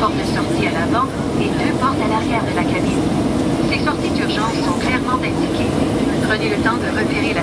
portes de sortie à l'avant et deux portes à l'arrière de la cabine. Ces sorties d'urgence sont clairement indiquées. Prenez le temps de repérer la